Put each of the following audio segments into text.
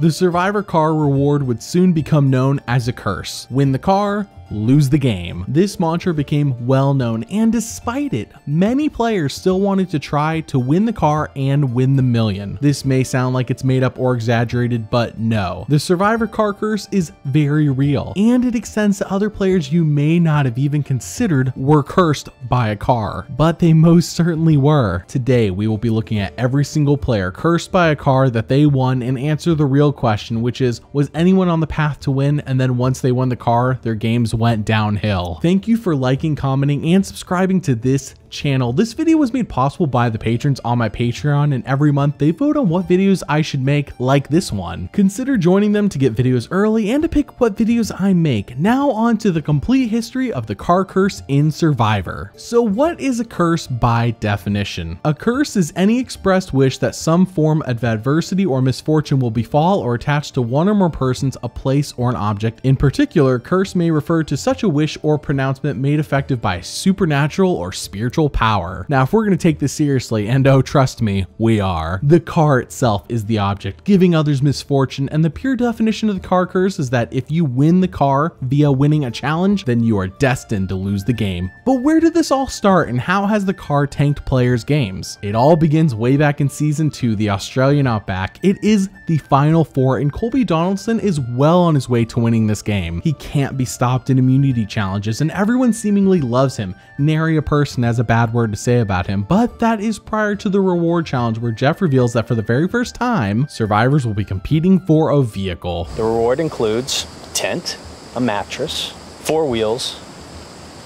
The Survivor car reward would soon become known as a curse. Win the car, lose the game. This mantra became well known, and despite it, many players still wanted to try to win the car and win the million. This may sound like it's made up or exaggerated, but no. The Survivor car curse is very real, and it extends to other players you may not have even considered were cursed by a car, but they most certainly were. Today, we will be looking at every single player cursed by a car that they won and answer the real question, which is, was anyone on the path to win? And then once they won the car, their games went downhill. Thank you for liking, commenting, and subscribing to this channel. This video was made possible by the patrons on my Patreon and every month they vote on what videos I should make like this one. Consider joining them to get videos early and to pick what videos I make. Now on to the complete history of the car curse in Survivor. So what is a curse by definition? A curse is any expressed wish that some form of adversity or misfortune will befall or attach to one or more persons, a place, or an object. In particular, curse may refer to such a wish or pronouncement made effective by supernatural or spiritual power. Now, if we're going to take this seriously, and oh, trust me, we are, the car itself is the object, giving others misfortune, and the pure definition of the car curse is that if you win the car via winning a challenge, then you are destined to lose the game. But where did this all start, and how has the car tanked players' games? It all begins way back in Season 2, the Australian Outback. It is the Final Four, and Colby Donaldson is well on his way to winning this game. He can't be stopped in immunity challenges, and everyone seemingly loves him. Nary a person has a bad word to say about him, but that is prior to the reward challenge where Jeff reveals that for the very first time, survivors will be competing for a vehicle. The reward includes a tent, a mattress, four wheels,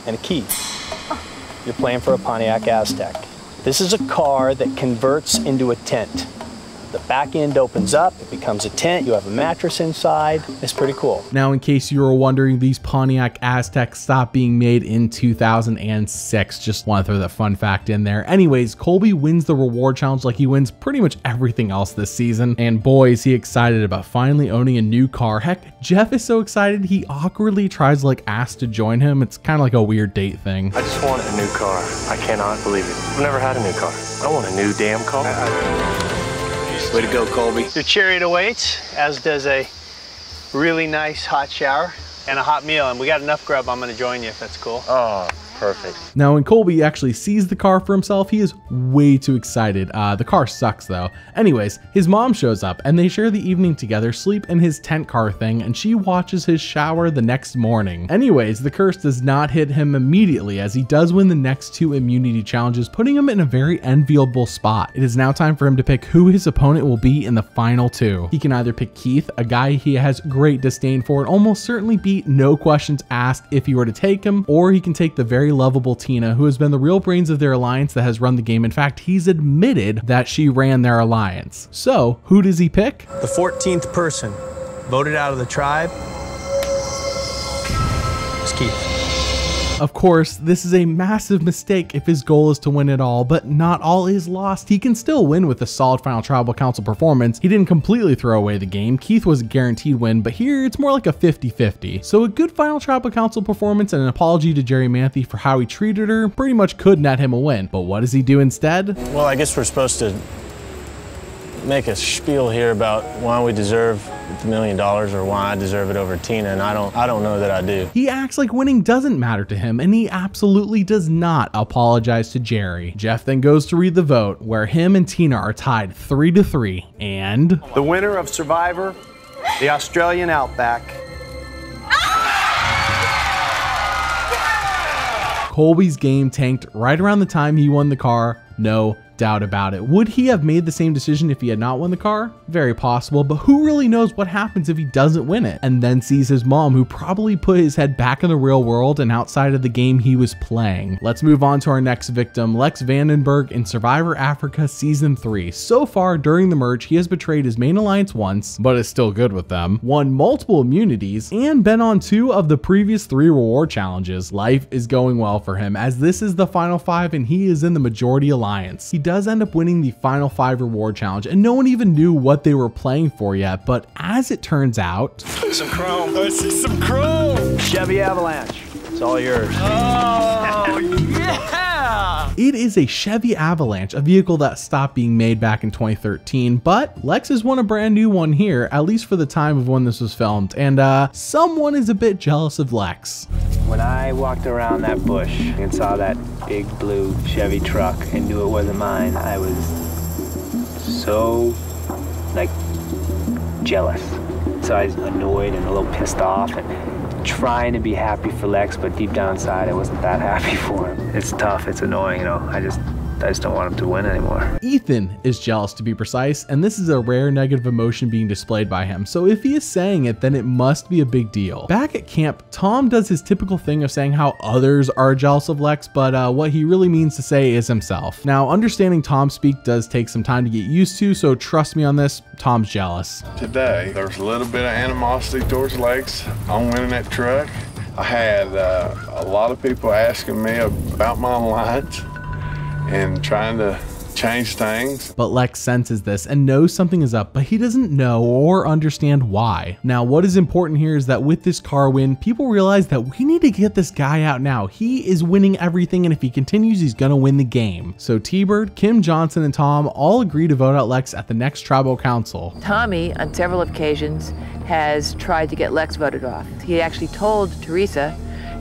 and a key. You're playing for a Pontiac Aztek. This is a car that converts into a tent. The back end opens up, it becomes a tent, you have a mattress inside. It's pretty cool. Now, in case you were wondering, these Pontiac Azteks stopped being made in 2006. Just want to throw that fun fact in there. Anyways, Colby wins the reward challenge like he wins pretty much everything else this season. And boy, is he excited about finally owning a new car. Heck, Jeff is so excited he awkwardly tries to like ask to join him. It's kind of like a weird date thing. I just want a new car. I cannot believe it. I've never had a new car. I want a new damn car. Way to go, Colby. Your chariot awaits, as does a really nice hot shower and a hot meal. And we got enough grub, I'm gonna join you if that's cool. Oh, perfect. Now, when Colby actually sees the car for himself, he is way too excited. Uh, the car sucks though. Anyways, his mom shows up and they share the evening together, sleep in his tent car thing, and she watches his shower the next morning. Anyways, the curse does not hit him immediately as he does win the next two immunity challenges, putting him in a very enviable spot. It is now time for him to pick who his opponent will be in the final two. He can either pick Keith, a guy he has great disdain for and almost certainly beat no questions asked if he were to take him, or he can take the very lovable Tina, who has been the real brains of their alliance that has run the game. In fact, he's admitted that she ran their alliance. So, who does he pick? The 14th person voted out of the tribe is Keith. Of course, this is a massive mistake if his goal is to win it all, but not all is lost. He can still win with a solid final tribal council performance. He didn't completely throw away the game. Keith was a guaranteed win, but here it's more like a 50-50. So a good final tribal council performance and an apology to Jerri Manthey for how he treated her pretty much could net him a win. But what does he do instead? Well, I guess we're supposed to make a spiel here about why we deserve the million dollars or why I deserve it over Tina, and I don't I don't know that I do. He acts like winning doesn't matter to him, and he absolutely does not apologize to Jerri. Jeff then goes to read the vote, where him and Tina are tied three to three, and The winner of Survivor, the Australian Outback, Colby's game tanked right around the time he won the car. No doubt about it. Would he have made the same decision if he had not won the car? Very possible, but who really knows what happens if he doesn't win it and then sees his mom who probably put his head back in the real world and outside of the game he was playing. Let's move on to our next victim, Lex van den Berghe in Survivor Africa Season 3. So far during the merge, he has betrayed his main alliance once, but is still good with them, won multiple immunities, and been on two of the previous three reward challenges. Life is going well for him as this is the final five and he is in the majority alliance. He does end up winning the final five reward challenge and no one even knew what they were playing for yet, but as it turns out, Some chrome. I see some chrome. Chevy Avalanche. It's all yours. Oh, yeah. It is a Chevy Avalanche, a vehicle that stopped being made back in 2013, but Lex has won a brand new one here, at least for the time of when this was filmed, and uh, someone is a bit jealous of Lex. When I walked around that bush and saw that big blue Chevy truck and knew it wasn't mine, I was so, like, jealous. So I was annoyed and a little pissed off and trying to be happy for Lex, but deep down inside I wasn't that happy for him. It's tough, it's annoying, you know. I just I just don't want him to win anymore. Ethan is jealous to be precise, and this is a rare negative emotion being displayed by him, so if he is saying it, then it must be a big deal. Back at camp, Tom does his typical thing of saying how others are jealous of Lex, but uh, what he really means to say is himself. Now, understanding Tom speak does take some time to get used to, so trust me on this, Tom's jealous. Today, there's a little bit of animosity towards Lex on winning that truck. I had uh, a lot of people asking me about my lines and trying to change things. But Lex senses this and knows something is up, but he doesn't know or understand why. Now, what is important here is that with this car win, people realize that we need to get this guy out now. He is winning everything, and if he continues, he's gonna win the game. So T-Bird, Kim Johnson, and Tom all agree to vote out Lex at the next tribal council. Tommy, on several occasions, has tried to get Lex voted off. He actually told Teresa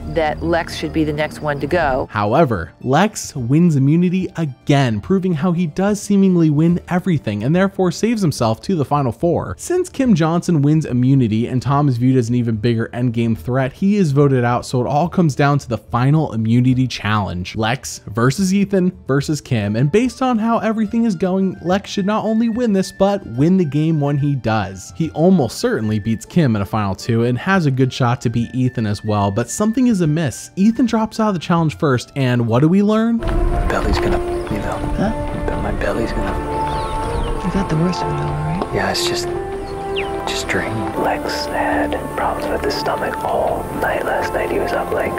that Lex should be the next one to go. However, Lex wins immunity again, proving how he does seemingly win everything and therefore saves himself to the final four. Since Kim Johnson wins immunity and Tom is viewed as an even bigger endgame threat, he is voted out, so it all comes down to the final immunity challenge. Lex versus Ethan versus Kim, and based on how everything is going, Lex should not only win this, but win the game when he does. He almost certainly beats Kim in a final two and has a good shot to beat Ethan as well, but something is amiss. Ethan drops out of the challenge first, and what do we learn? My belly's gonna, you know. Huh? My belly's gonna. You got the worst of it all, right? Yeah, it's just, just drained. Lex had problems with his stomach all night last night. He was up like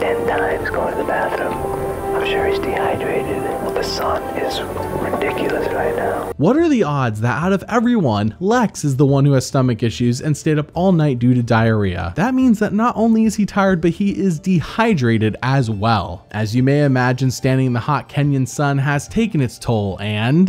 ten times going to the bathroom. I'm sure he's dehydrated. The sun is ridiculous right now. What are the odds that out of everyone, Lex is the one who has stomach issues and stayed up all night due to diarrhea? That means that not only is he tired, but he is dehydrated as well. As you may imagine, standing in the hot Kenyan sun has taken its toll and...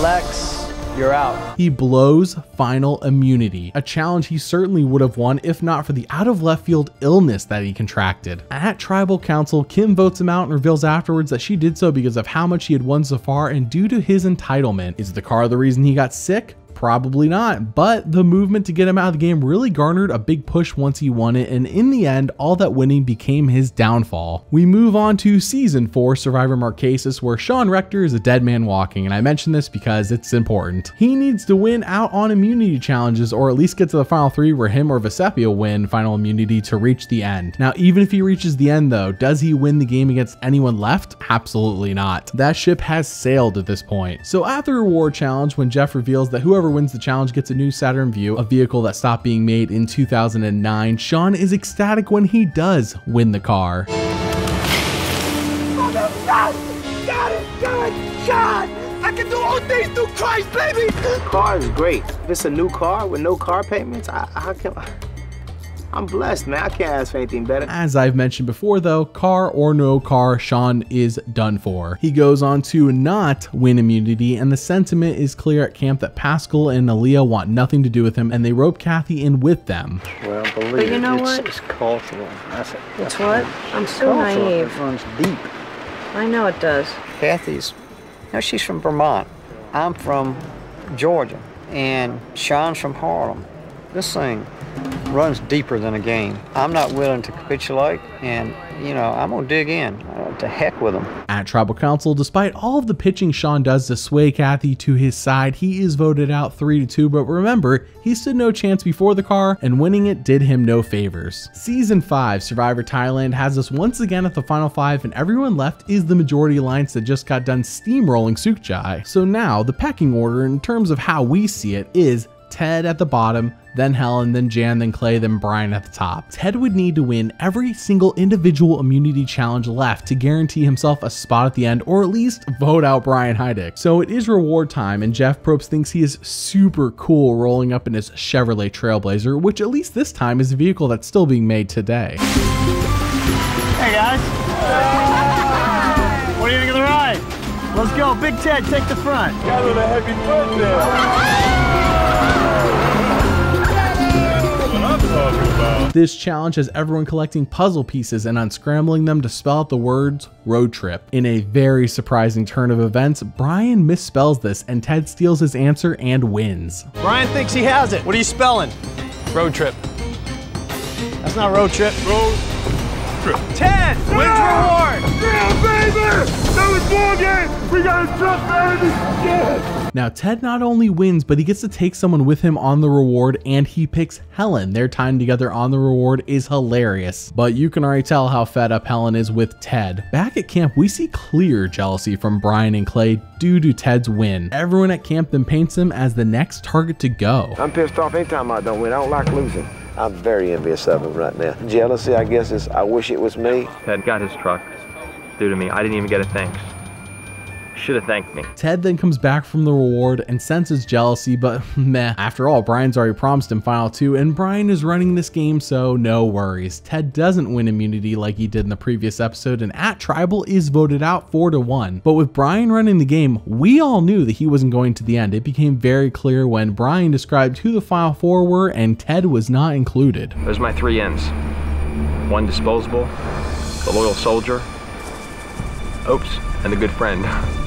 Lex, you're out. He blows final immunity, a challenge he certainly would have won if not for the out of left field illness that he contracted. At tribal council, Kim votes him out and reveals afterwards that she did so because of how much he had won so far and due to his entitlement. Is the car the reason he got sick? Probably not, but the movement to get him out of the game really garnered a big push once he won it, and in the end, all that winning became his downfall. We move on to Season 4 Survivor Marquesas, where Sean Rector is a dead man walking, and I mention this because it's important. He needs to win out on immunity challenges, or at least get to the final three where him or Vecepia win final immunity to reach the end. Now, even if he reaches the end though, does he win the game against anyone left? Absolutely not. That ship has sailed at this point. So at the reward challenge, when Jeff reveals that whoever wins the challenge gets a new Saturn Vue, a vehicle that stopped being made in 2009, Sean is ecstatic when he does win the car. I can do all things through Christ, baby! Car is great. If it's a new car with no car payments, I, I can. I'm blessed, man. I can't ask for anything better. As I've mentioned before though, car or no car, Sean is done for. He goes on to not win immunity and the sentiment is clear at camp that Paschal and Neleh want nothing to do with him and they rope Kathy in with them. Well, believe But you know it's, what? it's cultural. That's it. It's what? I'm so cultural. naive. It runs deep. I know it does. Kathy's, you know, she's from Vermont. I'm from Georgia, and Sean's from Harlem. This thing runs deeper than a game. I'm not willing to capitulate, and you know, I'm gonna dig in. Uh, to heck with them. At Tribal Council, despite all of the pitching Sean does to sway Kathy to his side, he is voted out 3 to 2, but remember, he stood no chance before the car, and winning it did him no favors. Season 5 Survivor Thailand has us once again at the final 5, and everyone left is the majority alliance that just got done steamrolling Sook Jai. So now, the pecking order in terms of how we see it is Ted at the bottom, then Helen, then Jan, then Clay, then Brian at the top. Ted would need to win every single individual immunity challenge left to guarantee himself a spot at the end, or at least vote out Brian Heidik. So it is reward time, and Jeff Probst thinks he is super cool rolling up in his Chevrolet Trailblazer, which at least this time is a vehicle that's still being made today. Hey guys! What do you think of the ride? Let's go, Big Ted, take the front. Got with a heavy foot there. This challenge has everyone collecting puzzle pieces and unscrambling them to spell out the words road trip. In a very surprising turn of events, Brian misspells this and Ted steals his answer and wins. Brian thinks he has it. What are you spelling? Road trip. That's not road trip. Road trip. Ted, wins reward. Yeah, baby! That was ball game! We got a truck, baby! Yeah! Now, Ted not only wins, but he gets to take someone with him on the reward, and he picks Helen. Their time together on the reward is hilarious, but you can already tell how fed up Helen is with Ted. Back at camp, we see clear jealousy from Brian and Clay due to Ted's win. Everyone at camp then paints him as the next target to go. I'm pissed off anytime I don't win. I don't like losing. I'm very envious of him right now. Jealousy, I guess, is I wish it was me. Ted got his truck due to me. I didn't even get a thanks. Should have thanked me. Ted then comes back from the reward and senses jealousy, but meh. After all, Brian's already promised him Final 2, and Brian is running this game, so no worries. Ted doesn't win immunity like he did in the previous episode, and at Tribal is voted out 4 to 1. But with Brian running the game, we all knew that he wasn't going to the end. It became very clear when Brian described who the Final 4 were, and Ted was not included. Those are my three ends. One disposable, the loyal soldier, oops, and the good friend.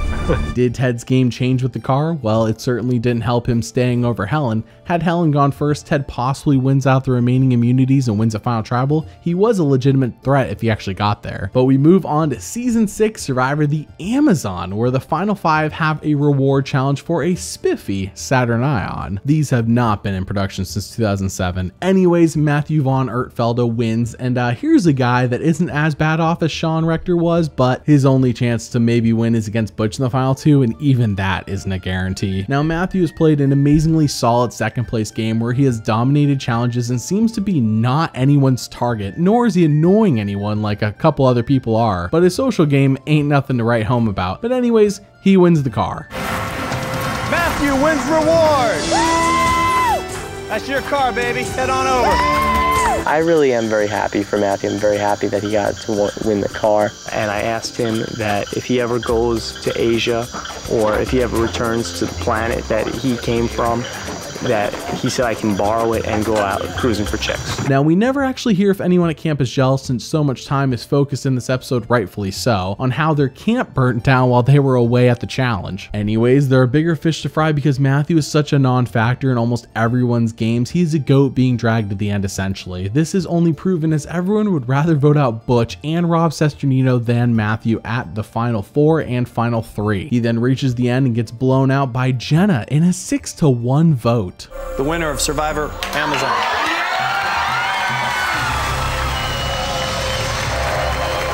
Did Ted's game change with the car? Well, it certainly didn't help him staying over Helen. Had Helen gone first, Ted possibly wins out the remaining immunities and wins a final tribal. He was a legitimate threat if he actually got there. But we move on to Season 6 Survivor the Amazon, where the final five have a reward challenge for a spiffy Saturn Ion. These have not been in production since 2007. Anyways, Matthew Von Ertfelda wins, and uh, here's a guy that isn't as bad off as Sean Rector was, but his only chance to maybe win is against Butch in the final two, and even that isn't a guarantee. Now, Matthew has played an amazingly solid second place game where he has dominated challenges and seems to be not anyone's target, nor is he annoying anyone like a couple other people are. But his social game ain't nothing to write home about. But anyways, he wins the car. Matthew wins reward. That's your car, baby. Head on over. I really am very happy for Matthew. I'm very happy that he got to win the car. And I asked him that if he ever goes to Asia or if he ever returns to the planet that he came from, that he said I can borrow it and go out cruising for chicks. Now, we never actually hear if anyone at camp is jealous since so much time is focused in this episode, rightfully so, on how their camp burnt down while they were away at the challenge. Anyways, there are bigger fish to fry because Matthew is such a non-factor in almost everyone's games. He's a goat being dragged to the end essentially. This is only proven as everyone would rather vote out Butch and Rob Cesternino than Matthew at the final four and final three. He then reaches the end and gets blown out by Jenna in a six to one vote. The winner of Survivor Amazon.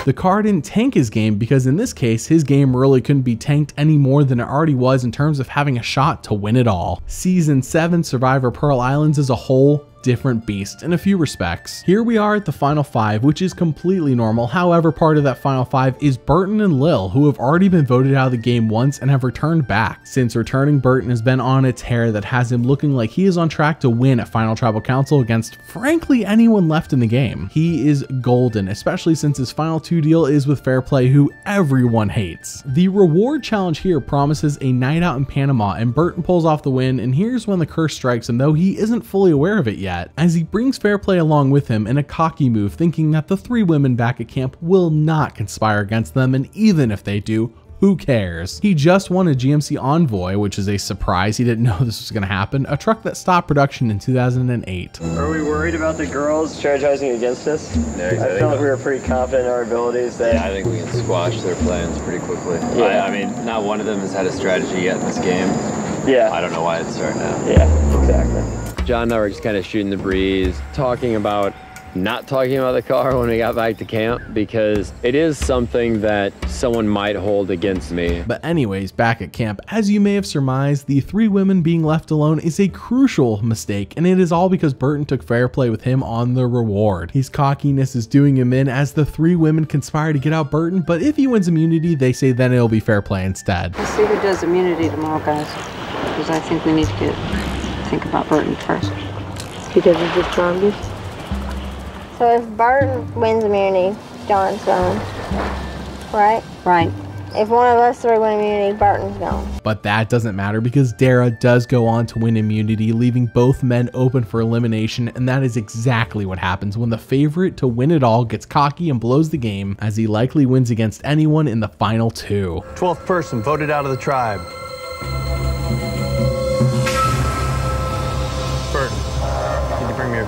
The car didn't tank his game because in this case, his game really couldn't be tanked any more than it already was in terms of having a shot to win it all. Season 7 Survivor Pearl Islands as a whole different beast in a few respects. Here we are at the final five, which is completely normal. However, part of that final five is Burton and Lill, who have already been voted out of the game once and have returned back. Since returning, Burton has been on a tear that has him looking like he is on track to win at Final Tribal Council against frankly anyone left in the game. He is golden, especially since his final two deal is with Fairplay, who everyone hates. The reward challenge here promises a night out in Panama, and Burton pulls off the win, and here's when the curse strikes him, though he isn't fully aware of it yet yet, as he brings Fairplay along with him in a cocky move, thinking that the three women back at camp will not conspire against them, and even if they do, who cares? He just won a GMC Envoy, which is a surprise. He didn't know this was going to happen. A truck that stopped production in 2008. Are we worried about the girls strategizing against us? No, I feel like we were pretty confident in our abilities. That yeah, I think we can squash their plans pretty quickly. Yeah. I, I mean, not one of them has had a strategy yet in this game. Yeah. I don't know why it's starting now. Yeah, exactly. John and I were just kind of shooting the breeze, talking about not talking about the car when we got back to camp because it is something that someone might hold against me. But anyways, back at camp, as you may have surmised, the three women being left alone is a crucial mistake, and it is all because Burton took Fairplay with him on the reward. His cockiness is doing him in as the three women conspire to get out Burton, but if he wins immunity, they say then it'll be Fairplay instead. Let's see who does immunity tomorrow, guys. Because I think we need to get think about Burton first. Because he's the strongest. So if Burton wins immunity, John's gone. Right? Right. If one of us three win immunity, Burton's gone. But that doesn't matter because Darrah does go on to win immunity, leaving both men open for elimination, and that is exactly what happens when the favorite to win it all gets cocky and blows the game, as he likely wins against anyone in the final two. 12th person voted out of the tribe.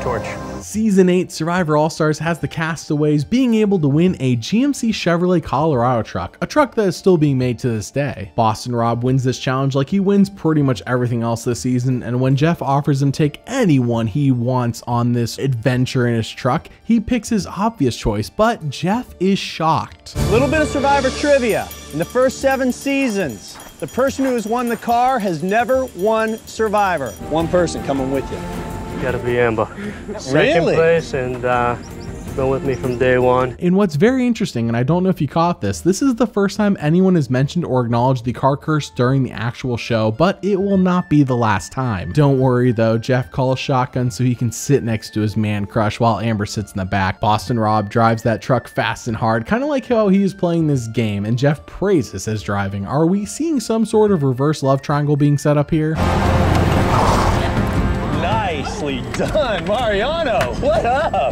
Torch. Season 8 Survivor All Stars has the castaways being able to win a GMC Chevrolet Colorado truck, a truck that is still being made to this day. Boston Rob wins this challenge like he wins pretty much everything else this season, and when Jeff offers him take anyone he wants on this adventure in his truck, he picks his obvious choice, but Jeff is shocked. A little bit of Survivor trivia. In the first seven seasons, the person who has won the car has never won Survivor. One person coming with you. Gotta be Amber. Second Really? place and uh, been with me from day one. And what's very interesting, and I don't know if you caught this, this is the first time anyone has mentioned or acknowledged the car curse during the actual show, but it will not be the last time. Don't worry though, Jeff calls shotgun so he can sit next to his man crush while Amber sits in the back. Boston Rob drives that truck fast and hard, kind of like how he is playing this game, and Jeff praises his driving. Are we seeing some sort of reverse love triangle being set up here? Nicely done, Mariano. What up?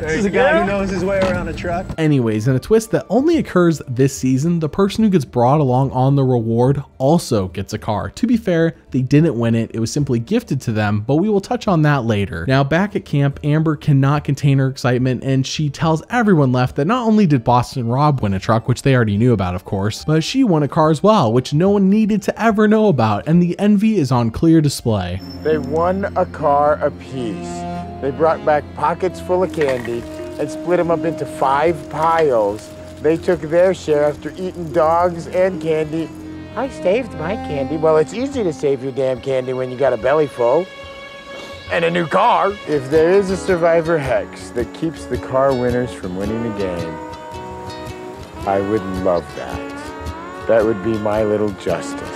This is a guy who knows his way around a truck. Anyways, in a twist that only occurs this season, the person who gets brought along on the reward also gets a car. To be fair, they didn't win it, it was simply gifted to them, but we will touch on that later. Now, back at camp, Amber cannot contain her excitement and she tells everyone left that not only did Boston Rob win a truck, which they already knew about, of course, but she won a car as well, which no one needed to ever know about, and the envy is on clear display. They won a car apiece. They brought back pockets full of candy and split them up into five piles. They took their share after eating dogs and candy. I saved my candy. Well, it's easy to save your damn candy when you got a belly full. And a new car. If there is a survivor hex that keeps the car winners from winning the game, I would love that. That would be my little justice.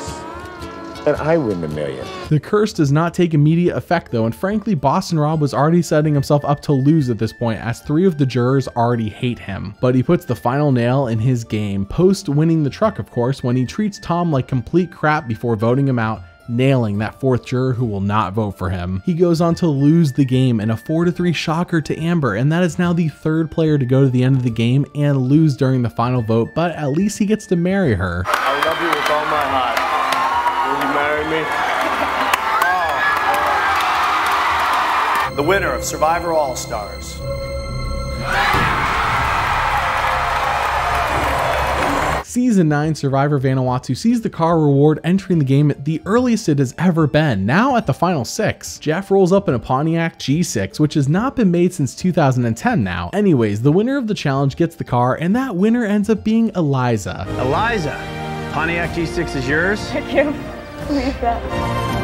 And I win the million. The curse does not take immediate effect though, and frankly, Boston Rob was already setting himself up to lose at this point as three of the jurors already hate him. But he puts the final nail in his game, post winning the truck, of course, when he treats Tom like complete crap before voting him out nailing that fourth juror who will not vote for him. He goes on to lose the game in a 4-3 shocker to Amber, and that is now the third player to go to the end of the game and lose during the final vote, but at least he gets to marry her. The winner of Survivor All Stars. Season 9 Survivor Vanuatu sees the car reward entering the game at the earliest it has ever been, now at the final six. Jeff rolls up in a Pontiac G6, which has not been made since 2010 now. Anyways, the winner of the challenge gets the car, and that winner ends up being Eliza. Eliza, Pontiac G6 is yours. I can't believe that.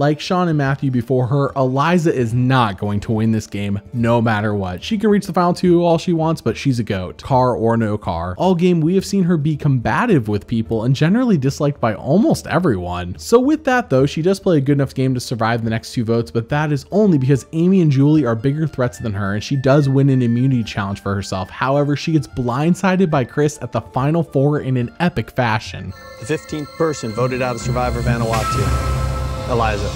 Like Sean and Matthew before her, Eliza is not going to win this game no matter what. She can reach the final two all she wants, but she's a goat, car or no car. All game, we have seen her be combative with people and generally disliked by almost everyone. So with that though, she does play a good enough game to survive the next two votes, but that is only because Amy and Julie are bigger threats than her and she does win an immunity challenge for herself. However, she gets blindsided by Chris at the final four in an epic fashion. The 15th person voted out of Survivor Vanuatu. Eliza,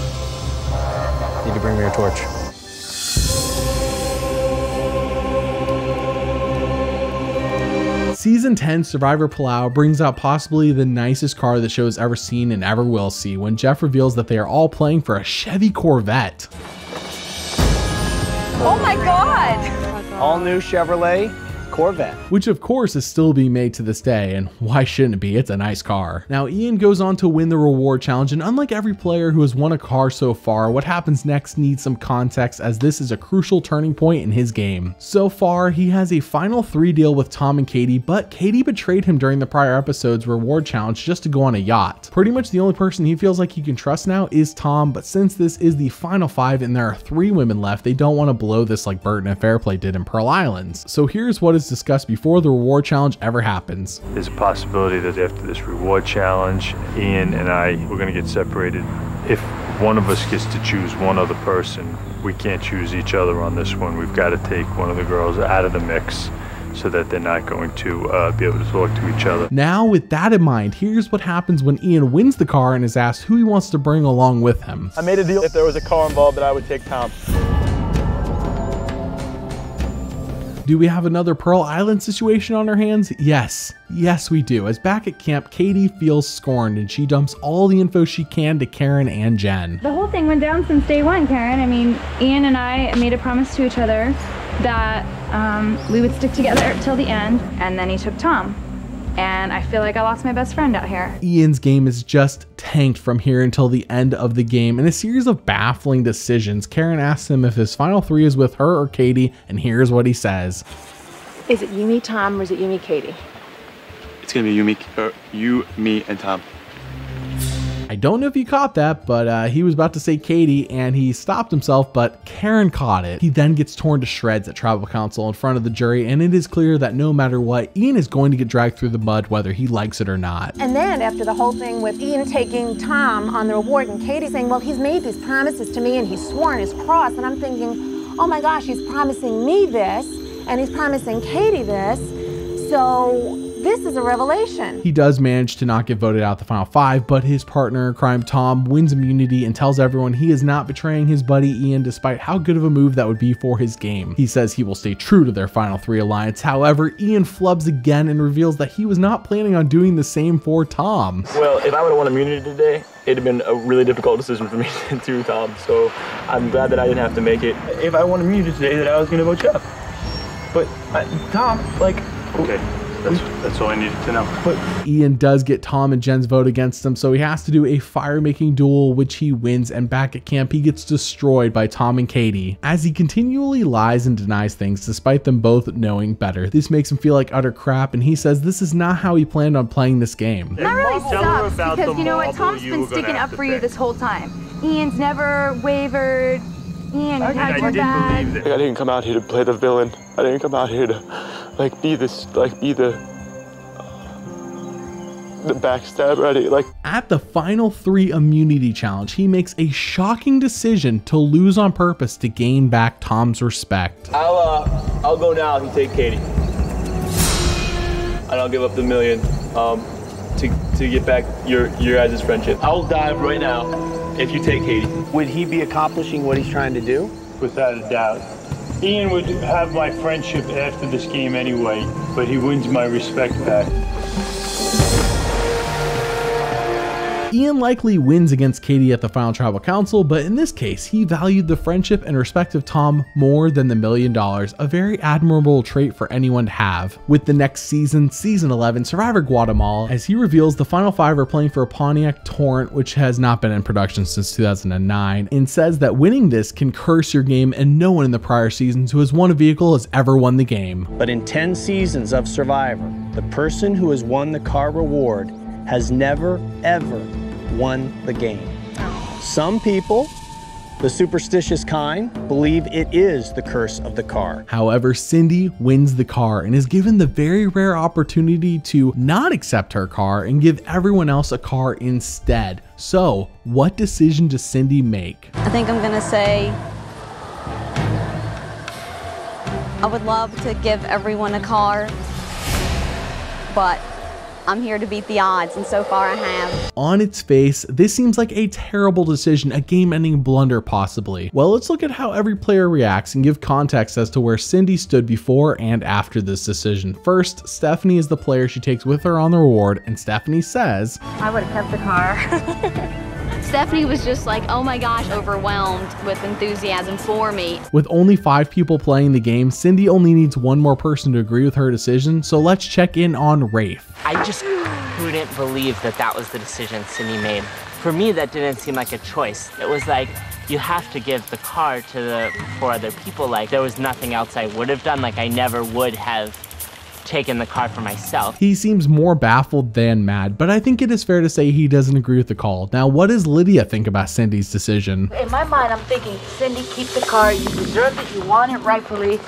need to bring me your torch. Season 10 Survivor Palau brings out possibly the nicest car the show has ever seen and ever will see when Jeff reveals that they are all playing for a Chevy Corvette. Oh my god! All new Chevrolet Corvette. Which of course is still being made to this day, and why shouldn't it be? It's a nice car. Now Ian goes on to win the reward challenge, and unlike every player who has won a car so far, what happens next needs some context as this is a crucial turning point in his game. So far, he has a final three deal with Tom and Katie, but Katie betrayed him during the prior episode's reward challenge just to go on a yacht. Pretty much the only person he feels like he can trust now is Tom, but since this is the final five and there are three women left, they don't want to blow this like Burton and Fairplay did in Pearl Islands. So here's what is discussed before the reward challenge ever happens. There's a possibility that after this reward challenge, Ian and I, we're going to get separated. If one of us gets to choose one other person, we can't choose each other on this one. We've got to take one of the girls out of the mix so that they're not going to uh, be able to talk to each other. Now, with that in mind, here's what happens when Ian wins the car and is asked who he wants to bring along with him. I made a deal if there was a car involved that I would take Tom. Do we have another Pearl Island situation on our hands? Yes, yes we do. As back at camp, Katie feels scorned and she dumps all the info she can to Karen and Jen. The whole thing went down since day one, Karen. I mean, Ian and I made a promise to each other that um, we would stick together till the end, and then he took Tom and I feel like I lost my best friend out here. Ian's game is just tanked from here until the end of the game. In a series of baffling decisions, Karen asks him if his final three is with her or Katie, and here's what he says. Is it you, me, Tom, or is it you, me, Katie? It's gonna be you, me, or you, me, and Tom. I don't know if you caught that, but uh, he was about to say Katie and he stopped himself, but Karen caught it. He then gets torn to shreds at tribal council in front of the jury, and it is clear that no matter what, Ian is going to get dragged through the mud whether he likes it or not. And then after the whole thing with Ian taking Tom on the reward and Katie saying, well, he's made these promises to me and he's sworn his cross, and I'm thinking, oh my gosh, he's promising me this and he's promising Katie this. So this is a revelation. He does manage to not get voted out the final five, but his partner, Crime Tom, wins immunity and tells everyone he is not betraying his buddy Ian despite how good of a move that would be for his game. He says he will stay true to their final three alliance. However, Ian flubs again and reveals that he was not planning on doing the same for Tom. Well, if I would have won immunity today, it'd have been a really difficult decision for me to Tom. So I'm glad that I didn't have to make it. If I won immunity today, that I was going to vote Jeff. But uh, Tom, like, okay. That's, that's all I needed to know. But Ian does get Tom and Jen's vote against him, so he has to do a fire making duel, which he wins, and back at camp, he gets destroyed by Tom and Katie. As he continually lies and denies things, despite them both knowing better. This makes him feel like utter crap, and he says this is not how he planned on playing this game. That really sucks because you know what? Tom's been sticking up for you this whole time. Ian's never wavered. Ian, you had your back. Like, I didn't come out here to play the villain. I didn't come out here to like be this like be the the backstab ready like. At the final three immunity challenge he makes a shocking decision to lose on purpose to gain back tom's respect. I'll uh i'll go now if you take katie. And i'll give up the million um to to get back your your guys' friendship. I'll dive right now if you take katie. Would he be accomplishing what he's trying to do? Without a doubt Ian would have my friendship after this game anyway, but he wins my respect back. Ian likely wins against Katie at the final tribal council, but in this case, he valued the friendship and respect of Tom more than the million dollars, a very admirable trait for anyone to have. With the next season, season 11, Survivor Guatemala, as he reveals the final five are playing for a Pontiac Torrent, which has not been in production since 2009, and says that winning this can curse your game and no one in the prior seasons who has won a vehicle has ever won the game. But in 10 seasons of Survivor, the person who has won the car reward has never, ever won the game. Some people, the superstitious kind, believe it is the curse of the car. However, Cindy wins the car and is given the very rare opportunity to not accept her car and give everyone else a car instead. So, what decision does Cindy make? I think I'm gonna say I would love to give everyone a car, but I'm here to beat the odds, and so far I have. On its face, this seems like a terrible decision, a game-ending blunder possibly. Well, let's look at how every player reacts and give context as to where Cindy stood before and after this decision. First, Stephanie is the player she takes with her on the reward, and Stephanie says, I would have kept the car. Stephanie was just like, oh my gosh, overwhelmed with enthusiasm for me. With only five people playing the game, Cindy only needs one more person to agree with her decision, so let's check in on Rafe. I just couldn't believe that that was the decision Cindy made. For me, that didn't seem like a choice. It was like, you have to give the car to the four other people. Like, there was nothing else I would have done. Like, I never would have taken the car for myself. He seems more baffled than mad, but I think it is fair to say he doesn't agree with the call. Now, what does Lydia think about Cindy's decision? In my mind, I'm thinking, Cindy, keep the car. You deserve it. You want it rightfully.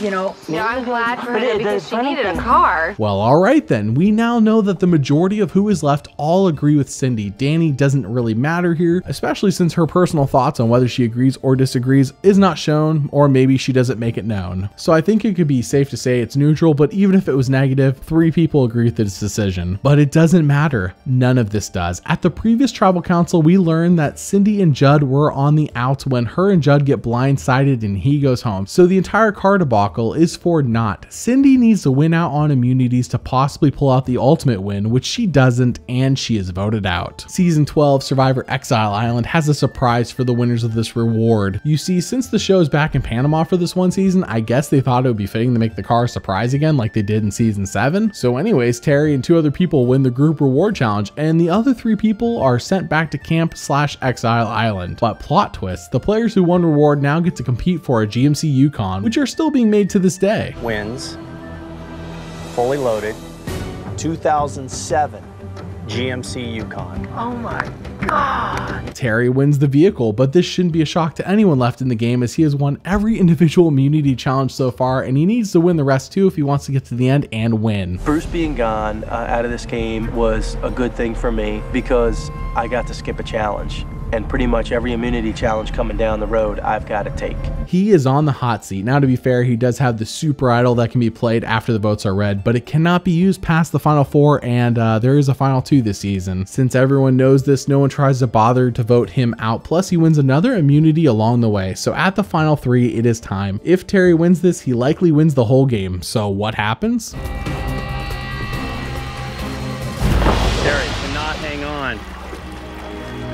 You know. Yeah, I'm glad for her because she needed a car. Well, alright then. We now know that the majority of who is left all agree with Cindy. Danni doesn't really matter here, especially since her personal thoughts on whether she agrees or disagrees is not shown, or maybe she doesn't make it known. So I think it could be safe to say it's neutral, but even if it was negative, three people agree with this decision. But it doesn't matter. None of this does. At the previous tribal council, we learned that Cindy and Judd were on the outs when her and Judd get blindsided and he goes home. So the entire car debacle is for naught. Cindy needs to win out on immunities to possibly pull out the ultimate win, which she doesn't, and she is voted out. Season 12 Survivor Exile Island has a surprise for the winners of this reward. You see, since the show is back in Panama for this one season, I guess they thought it would be fitting to make the car a surprise again like they did in season 7. So anyways, Terry and two other people win the group reward challenge, and the other three people are sent back to camp slash exile island. But plot twist, the players who won reward now get to compete for a GMC Yukon, which are still being made to this day. Wins, fully loaded, 2007 GMC Yukon. Oh my God. Terry wins the vehicle, but this shouldn't be a shock to anyone left in the game as he has won every individual immunity challenge so far and he needs to win the rest too if he wants to get to the end and win. Bruce being gone uh, out of this game was a good thing for me because I got to skip a challenge. And pretty much every immunity challenge coming down the road, I've got to take. He is on the hot seat. Now, to be fair, he does have the super idol that can be played after the votes are read, but it cannot be used past the final four, and uh, there is a final two this season. Since everyone knows this, no one tries to bother to vote him out. Plus, he wins another immunity along the way. So at the final three, it is time. If Terry wins this, he likely wins the whole game. So what happens?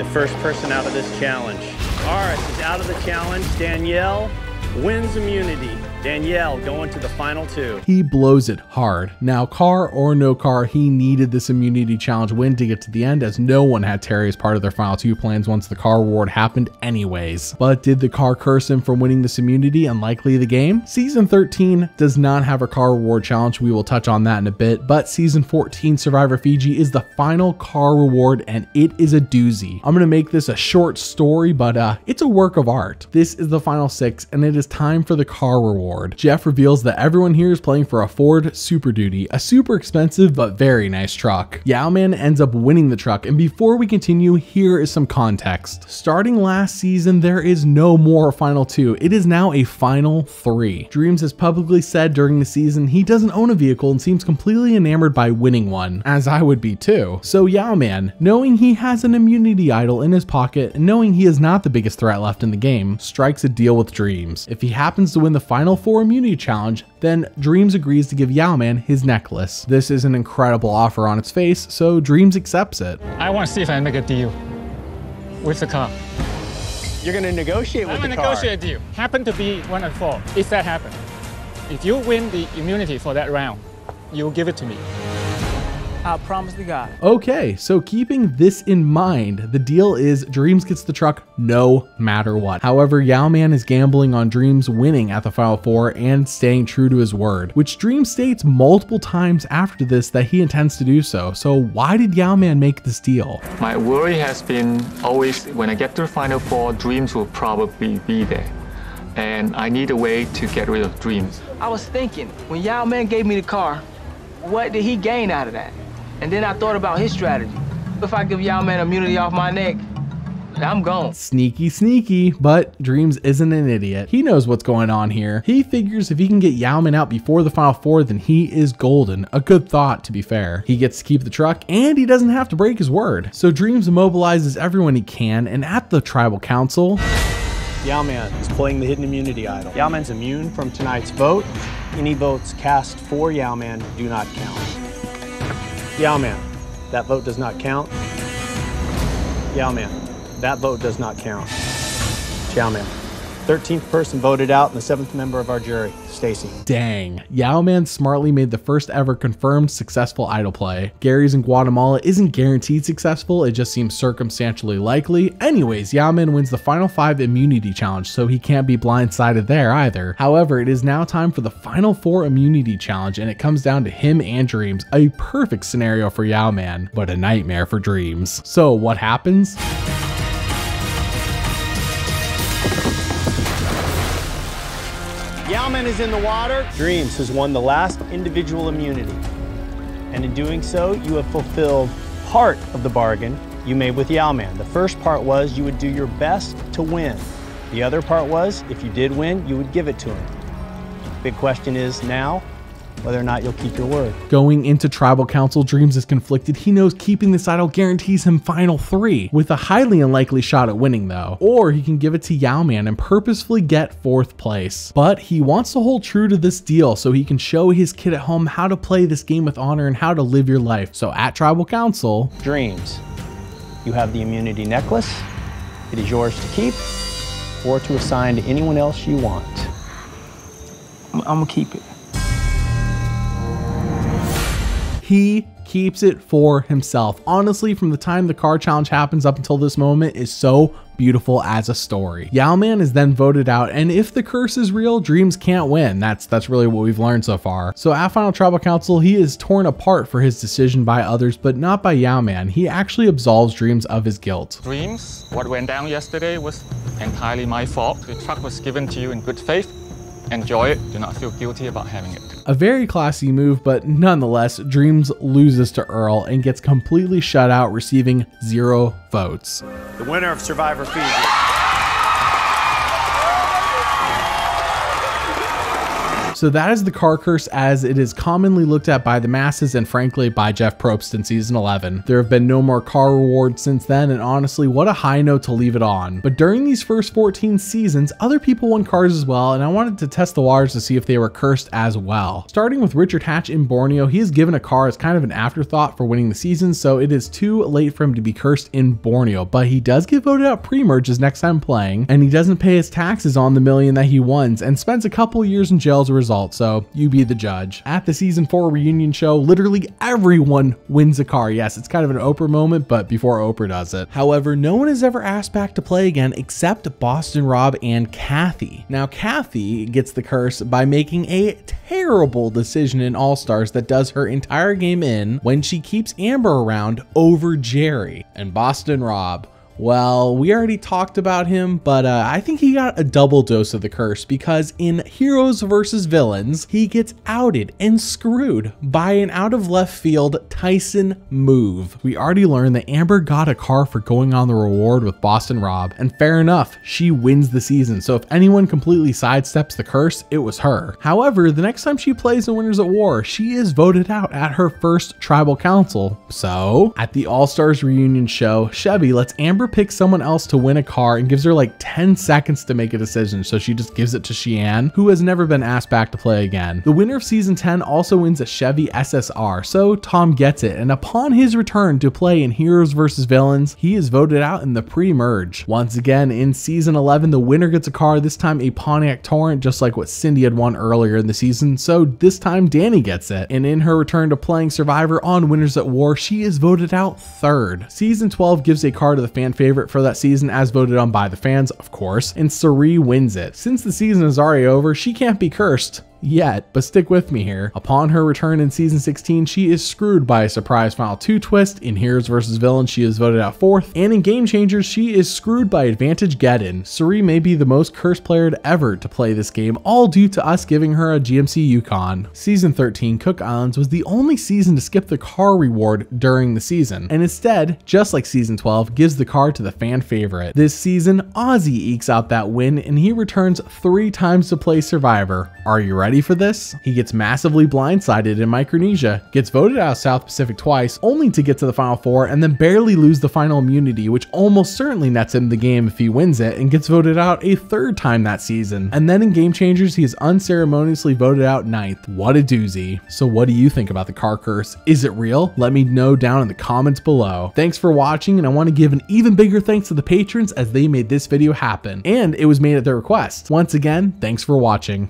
The first person out of this challenge. Aras is out of the challenge. Danielle wins immunity. Danielle going to the final two. He blows it hard. Now, car or no car, he needed this immunity challenge win to get to the end as no one had Terry as part of their final two plans once the car reward happened anyways. But did the car curse him for winning this immunity and likely the game? Season 13 does not have a car reward challenge. We will touch on that in a bit, but season 14 Survivor Fiji is the final car reward and it is a doozy. I'm gonna make this a short story, but uh, it's a work of art. This is the final six and it is time for the car reward. Jeff reveals that everyone here is playing for a Ford Super Duty, a super expensive but very nice truck. Yau-Man ends up winning the truck, and before we continue, here is some context. Starting last season, there is no more Final 2. It is now a Final 3. Dreams has publicly said during the season he doesn't own a vehicle and seems completely enamored by winning one, as I would be too. So Yau-Man, knowing he has an immunity idol in his pocket and knowing he is not the biggest threat left in the game, strikes a deal with Dreams. If he happens to win the Final 4 immunity challenge, then Dreams agrees to give Yau-Man his necklace. This is an incredible offer on its face, so Dreams accepts it. I want to see if I can make a deal with the car. You're going to negotiate with I'm the gonna negotiate a deal. Happen to be one and four. If that happens, if you win the immunity for that round, you'll give it to me. I promise to God. Okay, so keeping this in mind, the deal is Dreams gets the truck no matter what. However, Yau-Man is gambling on Dreams winning at the Final Four and staying true to his word, which Dreams states multiple times after this that he intends to do so. So why did Yau-Man make this deal? My worry has been always when I get to the final four, dreams will probably be there. And I need a way to get rid of dreams. I was thinking, when Yau-Man gave me the car, what did he gain out of that? And then I thought about his strategy. If I give Yau-Man immunity off my neck, I'm gone. Sneaky, sneaky, but Dreams isn't an idiot. He knows what's going on here. He figures if he can get Yau-Man out before the final four, then he is golden. A good thought, to be fair. He gets to keep the truck and he doesn't have to break his word. So Dreams mobilizes everyone he can, and at the tribal council, Yau-Man is playing the hidden immunity idol. Yau-Man's immune from tonight's vote. Any votes cast for Yau-Man do not count. Yau-Man, that vote does not count. Yau-Man, that vote does not count. Yau-Man. 13th person voted out and the seventh member of our jury, Stacy. Dang. Yau-Man smartly made the first ever confirmed successful idol play. Gary's in Guatemala isn't guaranteed successful, it just seems circumstantially likely. Anyways, Yau-Man wins the final five immunity challenge, so he can't be blindsided there either. However, it is now time for the final four immunity challenge, and it comes down to him and Dreams. A perfect scenario for Yau-Man, but a nightmare for Dreams. So what happens? Is in the water. Dreams has won the last individual immunity. And in doing so, you have fulfilled part of the bargain you made with Yau-Man. The first part was you would do your best to win. The other part was if you did win, you would give it to him. Big question is now, whether or not you'll keep your word. Going into tribal council, Dreamz is conflicted. He knows keeping this idol guarantees him final three, with a highly unlikely shot at winning though. Or he can give it to Yau-Man and purposefully get fourth place. But he wants to hold true to this deal so he can show his kid at home how to play this game with honor and how to live your life. So at tribal council, Dreamz, you have the immunity necklace. It is yours to keep or to assign to anyone else you want. I'm, I'm gonna keep it. He keeps it for himself. Honestly, from the time the car challenge happens up until this moment is so beautiful as a story. Yau-Man is then voted out, and if the curse is real, Dreamz can't win. That's that's really what we've learned so far. So at Final Tribal Council, he is torn apart for his decision by others, but not by Yau-Man. He actually absolves Dreamz of his guilt. Dreamz, what went down yesterday was entirely my fault. The truck was given to you in good faith. Enjoy it. Do not feel guilty about having it. A very classy move, but nonetheless, Dreamz loses to Earl and gets completely shut out, receiving zero votes. The winner of Survivor Fiji. So that is the car curse as it is commonly looked at by the masses and frankly by Jeff Probst in season 11. There have been no more car rewards since then and honestly what a high note to leave it on. But during these first 14 seasons, other people won cars as well and I wanted to test the waters to see if they were cursed as well. Starting with Richard Hatch in Borneo, he is given a car as kind of an afterthought for winning the season so it is too late for him to be cursed in Borneo, but he does get voted out pre-merges next time playing and he doesn't pay his taxes on the million that he wins and spends a couple years in jail as a result so you be the judge. At the season four reunion show, literally everyone wins a car. Yes, it's kind of an Oprah moment, but before Oprah does it. However, no one is ever asked back to play again except Boston Rob and Kathy. Now, Kathy gets the curse by making a terrible decision in All Stars that does her entire game in when she keeps Amber around over Jerri. And Boston Rob, well, we already talked about him, but uh, I think he got a double dose of the curse because in Heroes versus Villains, he gets outed and screwed by an out of left field Tyson move. We already learned that Amber got a car for going on the reward with Boston Rob, and fair enough, she wins the season. So if anyone completely sidesteps the curse, it was her. However, the next time she plays in Winners at War, she is voted out at her first tribal council. So at the All Stars reunion show, Chevy lets Amber picks someone else to win a car and gives her like 10 seconds to make a decision. So she just gives it to Shii Ann, who has never been asked back to play again. The winner of season 10 also wins a Chevy SSR, so Tom gets it. And upon his return to play in Heroes vs. Villains, he is voted out in the pre-merge. Once again, in season 11, the winner gets a car, this time a Pontiac Torrent, just like what Cindy had won earlier in the season. So this time Danni gets it. And in her return to playing Survivor on Winners at War, she is voted out third. Season 12 gives a car to the fan favorite for that season as voted on by the fans, of course, and Cirie wins it. Since the season is already over, she can't be cursed yet, but stick with me here. Upon her return in season 16, she is screwed by a surprise final 2 twist. In Heroes vs. Villains, she is voted out 4th, and in Game Changers, she is screwed by Advantageddon. Cirie may be the most cursed player ever to play this game, all due to us giving her a GMC Yukon. Season 13, Cook Islands, was the only season to skip the car reward during the season, and instead, just like season 12, gives the car to the fan favorite. This season, Ozzy ekes out that win, and he returns three times to play Survivor. Are you ready? Ready for this? He gets massively blindsided in Micronesia, gets voted out of South Pacific twice, only to get to the Final Four and then barely lose the final immunity, which almost certainly nets him the game if he wins it, and gets voted out a third time that season. And then in Game Changers, he is unceremoniously voted out ninth. What a doozy. So what do you think about the car curse? Is it real? Let me know down in the comments below. Thanks for watching, and I want to give an even bigger thanks to the patrons as they made this video happen, and it was made at their request. Once again, thanks for watching.